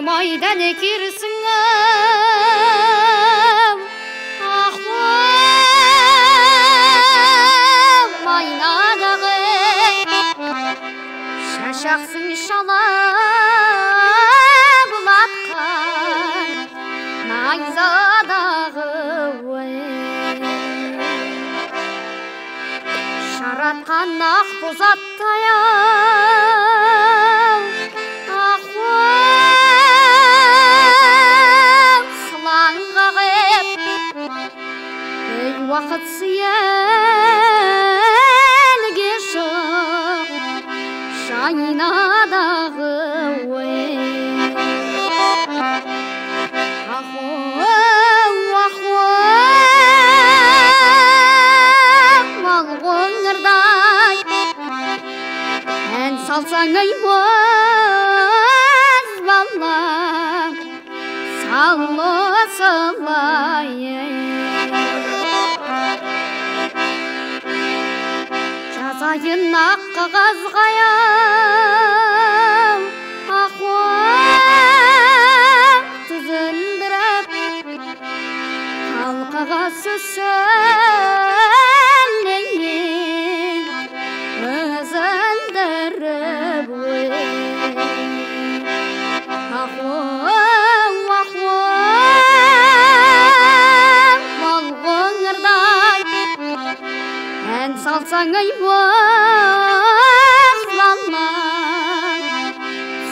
қайдан екерсің ау ахуам айнадағы шашақсың шала бұлатқан ой жаратқан ақ боз وقت سيالقي شوق شاينا داغوي Salsan ay boz valla Salla salla жазайын ақ қағазға ау ахуам түзіндіріп талқыға сүсіннен өзіндіріп sao sang ấy quá lắm mà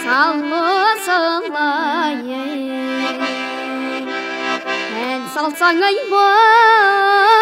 sao mơ sớm mà vậy hẹn sao sang ấy quá